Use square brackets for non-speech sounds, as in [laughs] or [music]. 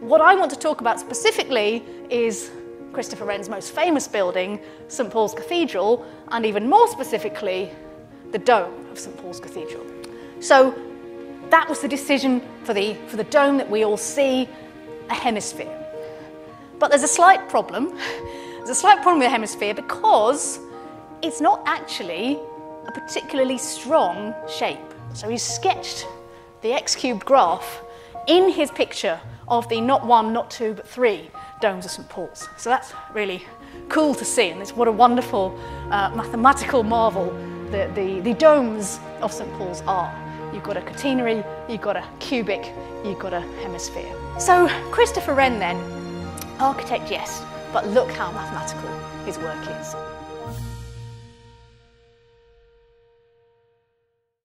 What I want to talk about specifically is Christopher Wren's most famous building, St Paul's Cathedral, and even more specifically, the dome of St Paul's Cathedral. So that was the decision for the, for the dome that we all see, a hemisphere. But there's a slight problem. [laughs] There's a slight problem with a hemisphere because it's not actually a particularly strong shape. So he sketched the x-cubed graph in his picture of the not one, not two, but three domes of St Paul's. So that's really cool to see, and it's what a wonderful uh, mathematical marvel the, the, the domes of St Paul's are. You've got a catenary, you've got a cubic, you've got a hemisphere. So Christopher Wren then, architect yes, but look how mathematical his work is.